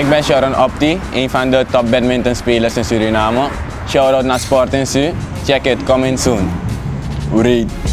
Ik ben Sharon Opti, een van de top badmintonspelers in Suriname. Shout out naar Sporting Su. Check it, coming soon. Read.